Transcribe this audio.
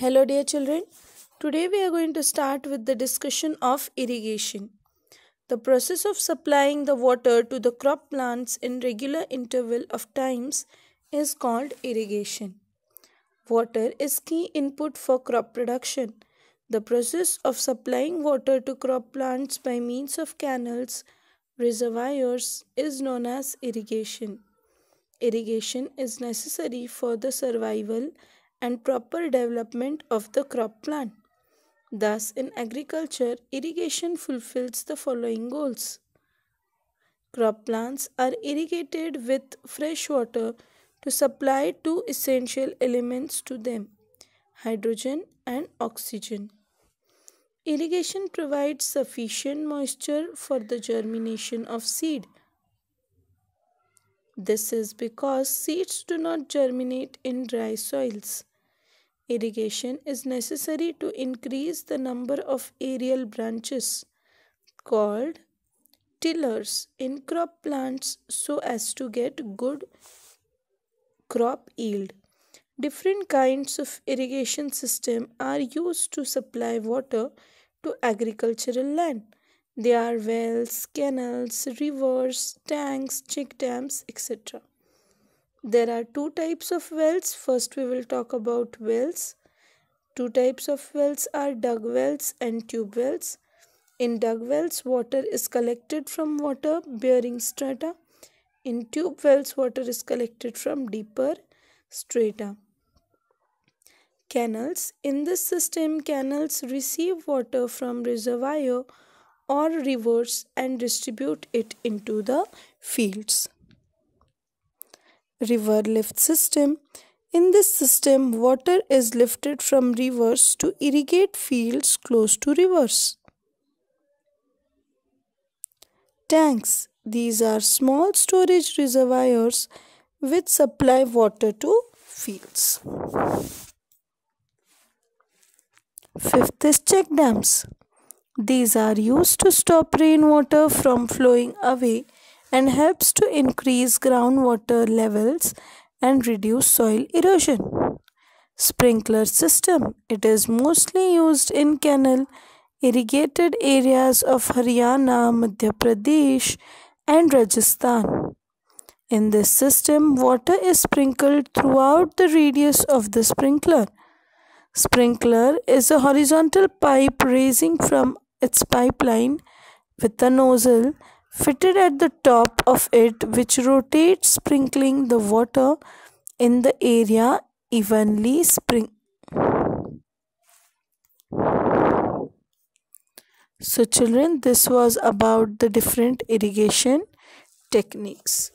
Hello, dear children. Today we are going to start with the discussion of irrigation. The process of supplying the water to the crop plants in regular interval of times is called irrigation. Water is key input for crop production. The process of supplying water to crop plants by means of canals, reservoirs is known as irrigation. Irrigation is necessary for the survival and proper development of the crop plant. Thus, in agriculture, irrigation fulfills the following goals. Crop plants are irrigated with fresh water to supply two essential elements to them hydrogen and oxygen. Irrigation provides sufficient moisture for the germination of seed. This is because seeds do not germinate in dry soils. Irrigation is necessary to increase the number of aerial branches called tillers in crop plants so as to get good crop yield. Different kinds of irrigation system are used to supply water to agricultural land. They are wells, canals, rivers, tanks, check dams, etc. There are two types of wells. First, we will talk about wells. Two types of wells are dug wells and tube wells. In dug wells, water is collected from water bearing strata. In tube wells, water is collected from deeper strata. Canals. In this system, canals receive water from reservoir or rivers and distribute it into the fields river lift system. In this system, water is lifted from rivers to irrigate fields close to rivers. Tanks. These are small storage reservoirs which supply water to fields. Fifth is check dams. These are used to stop rainwater from flowing away and helps to increase groundwater levels and reduce soil erosion. Sprinkler system. It is mostly used in canal irrigated areas of Haryana, Madhya Pradesh and Rajasthan. In this system, water is sprinkled throughout the radius of the sprinkler. Sprinkler is a horizontal pipe raising from its pipeline with a nozzle fitted at the top of it which rotates sprinkling the water in the area evenly spring so children this was about the different irrigation techniques